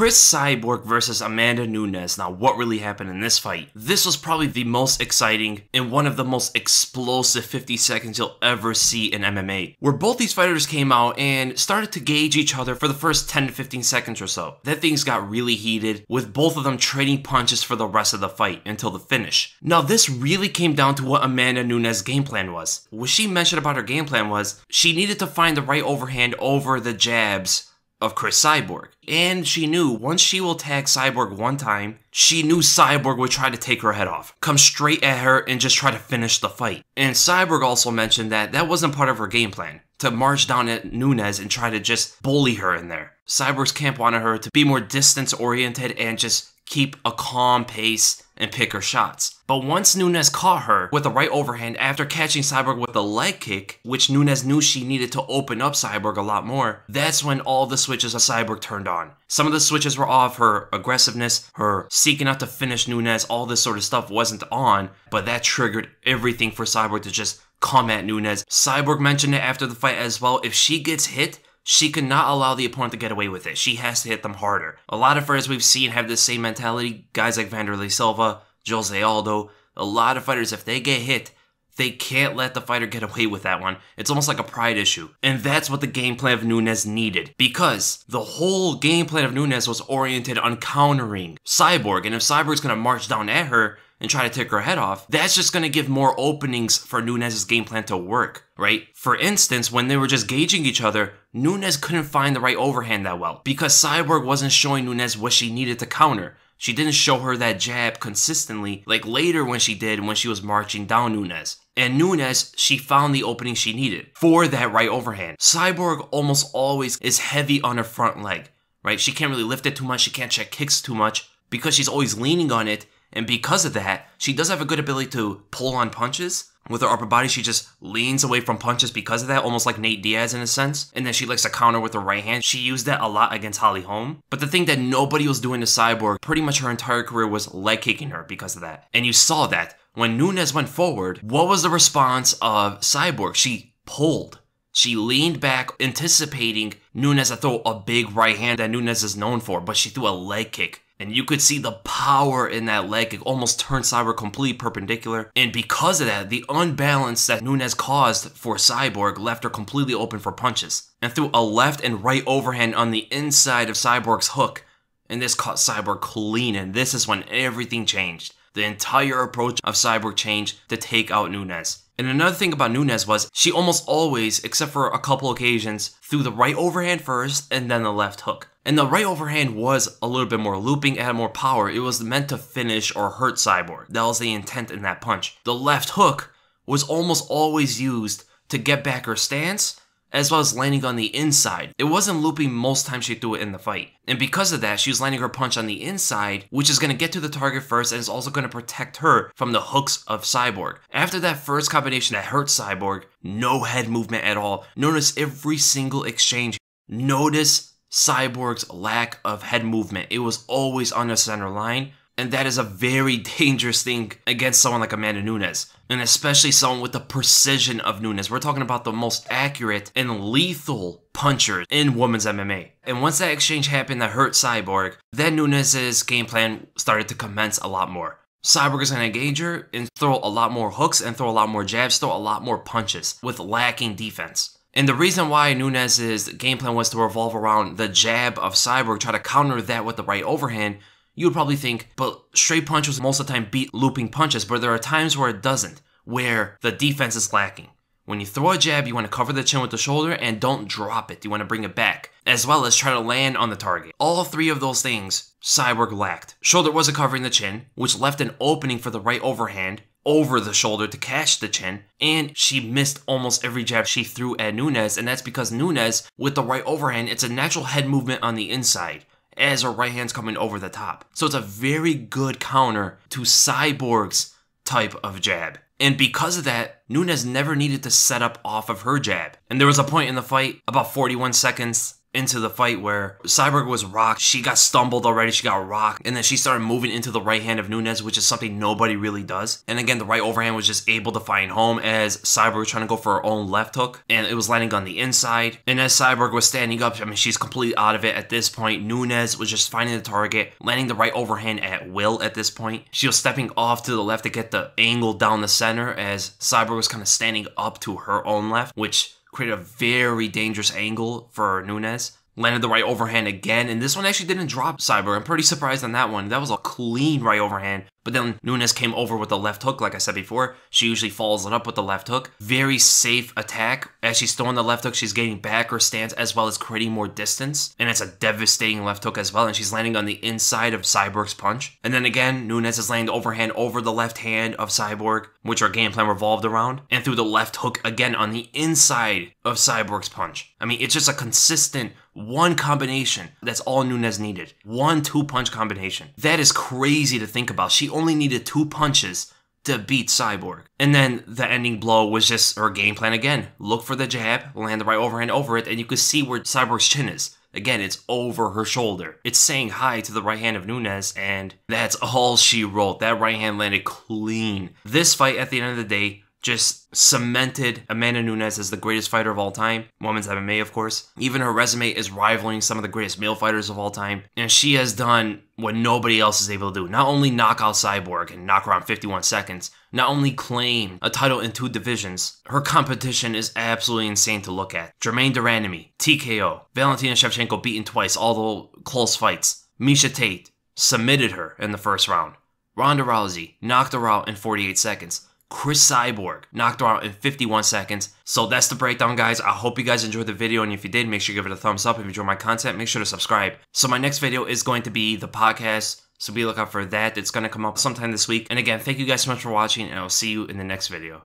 Cris Cyborg versus Amanda Nunes. Now, what really happened in this fight? This was probably the most exciting and one of the most explosive 50 seconds you'll ever see in MMA, where both these fighters came out and started to gauge each other for the first 10 to 15 seconds or so. Then things got really heated, with both of them trading punches for the rest of the fight until the finish. Now, this really came down to what Amanda Nunes' game plan was. What she mentioned about her game plan was she needed to find the right overhand over the jabs of Cris Cyborg. And she knew once she will tag Cyborg one time, she knew Cyborg would try to take her head off, come straight at her and just try to finish the fight. And Cyborg also mentioned that that wasn't part of her game plan, to march down at Nunes and try to just bully her in there. Cyborg's camp wanted her to be more distance oriented and just keep a calm pace and pick her shots. But once Nunes caught her with the right overhand after catching Cyborg with a leg kick, which Nunes knew she needed to open up Cyborg a lot more, that's when all the switches of Cyborg turned on. Some of the switches were off, her aggressiveness, her seeking out to finish Nunes, all this sort of stuff wasn't on, but that triggered everything for Cyborg to just come at Nunes. Cyborg mentioned it after the fight as well. If she gets hit, she cannot allow the opponent to get away with it. She has to hit them harder. A lot of fighters we've seen have the same mentality. Guys like Wanderlei Silva, Jose Aldo, a lot of fighters, if they get hit, they can't let the fighter get away with that one. It's almost like a pride issue. And that's what the game plan of Nunes needed. Because the whole game plan of Nunes was oriented on countering Cyborg. And if Cyborg's gonna march down at her, and try to take her head off, that's just going to give more openings for Nunes's game plan to work, right? For instance, when they were just gauging each other, Nunes couldn't find the right overhand that well because Cyborg wasn't showing Nunes what she needed to counter. She didn't show her that jab consistently like later when she did when she was marching down Nunes. And Nunes, she found the opening she needed for that right overhand. Cyborg almost always is heavy on her front leg, right? She can't really lift it too much, she can't check kicks too much because she's always leaning on it and because of that, she does have a good ability to pull on punches. With her upper body, she just leans away from punches because of that, almost like Nate Diaz in a sense. And then she likes to counter with her right hand. She used that a lot against Holly Holm. But the thing that nobody was doing to Cyborg pretty much her entire career was leg kicking her because of that. And you saw that. When Nunes went forward, what was the response of Cyborg? She pulled. She leaned back, anticipating Nunes to throw a big right hand that Nunes is known for, but she threw a leg kick and you could see the power in that leg. It almost turned Cyborg completely perpendicular. And because of that, the unbalance that Nunes caused for Cyborg left her completely open for punches. And threw a left and right overhand on the inside of Cyborg's hook. And this caught Cyborg clean, and this is when everything changed. The entire approach of Cyborg changed to take out Nunes. And another thing about Nunes was she almost always, except for a couple occasions, threw the right overhand first and then the left hook. And the right overhand was a little bit more looping, it had more power. It was meant to finish or hurt Cyborg. That was the intent in that punch. The left hook was almost always used to get back her stance, as well as landing on the inside. It wasn't looping most times she threw it in the fight. And because of that, she was landing her punch on the inside, which is going to get to the target first and is also going to protect her from the hooks of Cyborg. After that first combination that hurt Cyborg, no head movement at all. Notice every single exchange. Notice Cyborg's lack of head movement. It was always on the center line, and that is a very dangerous thing against someone like Amanda Nunes, and especially someone with the precision of Nunes. We're talking about the most accurate and lethal puncher in women's MMA. And once that exchange happened that hurt Cyborg, then Nunes' game plan started to commence a lot more. Cyborg is going to engage her and throw a lot more hooks and throw a lot more jabs, throw a lot more punches with lacking defense. And the reason why Nunes's game plan was to revolve around the jab of Cyborg, try to counter that with the right overhand, you would probably think, but straight punches most of the time beat looping punches, but there are times where it doesn't, where the defense is lacking. When you throw a jab, you want to cover the chin with the shoulder and don't drop it. You want to bring it back, as well as try to land on the target. All three of those things, Cyborg lacked. Shoulder wasn't covering the chin, which left an opening for the right overhand, over the shoulder to catch the chin, and she missed almost every jab she threw at Nunes, and that's because Nunes, with the right overhand, it's a natural head movement on the inside as her right hand's coming over the top. So it's a very good counter to Cyborg's type of jab. And because of that, Nunes never needed to set up off of her jab. And there was a point in the fight, about 41 seconds into the fight where Cyborg was rocked. She got stumbled already. She got rocked. And then she started moving into the right hand of Nunes, which is something nobody really does. And again, the right overhand was just able to find home as Cyborg was trying to go for her own left hook. And it was landing on the inside. And as Cyborg was standing up, I mean, she's completely out of it at this point. Nunes was just finding the target, landing the right overhand at will at this point. She was stepping off to the left to get the angle down the center as Cyborg was kind of standing up to her own left, which created a very dangerous angle for Nunes. Landed the right overhand again, and this one actually didn't drop Cyborg. I'm pretty surprised on that one. That was a clean right overhand. But then Nunes came over with the left hook, like I said before. She usually follows it up with the left hook. Very safe attack. As she's throwing the left hook, she's getting back her stance as well as creating more distance. And it's a devastating left hook as well. And she's landing on the inside of Cyborg's punch. And then again, Nunes is landing overhand over the left hand of Cyborg, which our game plan revolved around. And threw the left hook again on the inside of Cyborg's punch. I mean, it's just a consistent one combination. That's all Nunes needed. One two punch combination. That is crazy to think about. She only needed two punches to beat Cyborg. And then the ending blow was just her game plan again. Look for the jab, land the right overhand over it, and you could see where Cyborg's chin is. Again, it's over her shoulder. It's saying hi to the right hand of Nunes, and that's all she wrote. That right hand landed clean. This fight, at the end of the day, just cemented Amanda Nunes as the greatest fighter of all time. Women's MMA, of course. Even her resume is rivaling some of the greatest male fighters of all time. And she has done what nobody else is able to do. Not only knock out Cyborg and knock her out 51 seconds, not only claim a title in two divisions, her competition is absolutely insane to look at. Germaine de Randamie, TKO. Valentina Shevchenko beaten twice, although close fights. Miesha Tate submitted her in the first round. Ronda Rousey knocked her out in 48 seconds. Cris Cyborg knocked her out in 51 seconds. So that's the breakdown, guys. I hope you guys enjoyed the video, and if you did, make sure you give it a thumbs up. If you enjoyed my content, make sure to subscribe. So my next video is going to be the podcast, so be lookout for that. It's going to come up sometime this week. And again, thank you guys so much for watching, and I'll see you in the next video.